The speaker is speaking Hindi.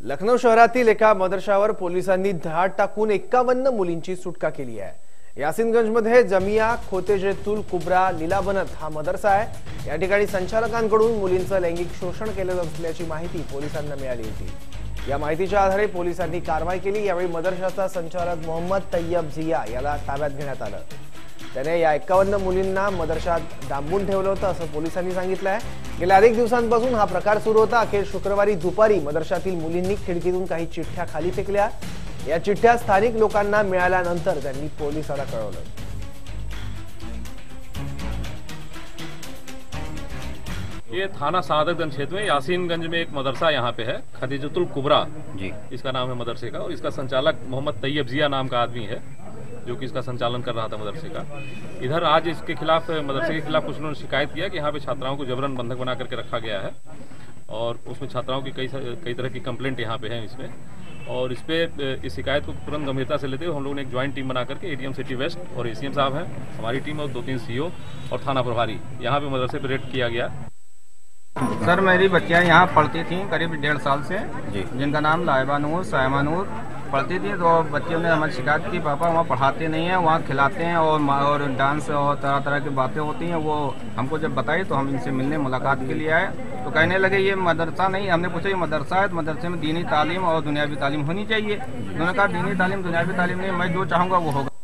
लखनौ शहरातील एका मदरशावर पोलिसांनी धाड टाकून एक्कावन्न मुलींची सुटका केली आहे. यासिनगंजमध्ये जमिया खोतेजेतुल कुब्रा लिलाबनत हा मदरसा आहे. या ठिकाणी संचालकांकडून मुलींचं लैंगिक शोषण केलं असल्याची माहिती पोलिसांना मिळाली होती. या माहितीच्या आधारे पोलिसांनी कारवाई केली. यावेळी मदरशाचा संचालक मोहम्मद तय्यब झिया याला ताब्यात घेण्यात आलं. त्याने या एकावन्न मुलींना मदरशात डांबून ठेवलं होतं असं पोलिसांनी सांगितलं आहे. गेल्या अनेक दिवसांपासून हा प्रकार सुरू होता. अखेर शुक्रवारी दुपारी मदरशातील मुलींनी खिडकीतून काही चिठ्ठ्या खाली फेकल्या. या चिठ्ठ्या स्थानिक लोकांना मिळाल्यानंतर त्यांनी पोलिसाला कळवलं. ये थाना सादतगंज क्षेत्र में यासीनगंज में एक मदरसा यहाँ पे है खदीजतुल कुबरा। जी। इसका नाम है मदरसे का और इसका संचालक मोहम्मद तैयब जिया नाम का आदमी है। जो कि इसका संचालन कर रहा था मदरसे का। इधर आज इसके खिलाफ मदरसे के खिलाफ कुछ लोगों ने शिकायत किया कि यहाँ पे छात्राओं को जबरन बंधक बना करके रखा गया है और उसमें छात्राओं की कई कई तरह की कंप्लेंट यहाँ पे है इसमें। और इस पर इस शिकायत को तुरंत गंभीरता से लेते हुए हम लोगों ने एक ज्वाइंट टीम बना करके एडीएम सिटी वेस्ट और एसीएम साहब हैं हमारी टीम और दो तीन सीओ और थाना प्रभारी। यहाँ पे मदरसे पर रेड किया गया। सर मेरी बच्चियाँ यहाँ पढ़ती थी करीब डेढ़ साल से जी। जिनका नाम लाइबा नूर सायमा नूर पढ़ती थी तो बच्चों ने हमें शिकायत की, पापा, वहाँ पढ़ाते नहीं हैं, वहाँ खिलाते हैं और और डांस और तरह तरह की बातें होती हैं, वो हमको जब बताई तो हम इनसे मिलने मुलाकात के लिए आए। तो कहने लगे, ये मदरसा नहीं, हमने पूछा, ये मदरसा है तो मदरसे में दीनी तालीम और दुनियावी तालीम होनी चाहिए। उन्होंने कहा, दीनी तालीम, दुनियावी तालीम नहीं, मैं जो चाहूँगा वो होगा।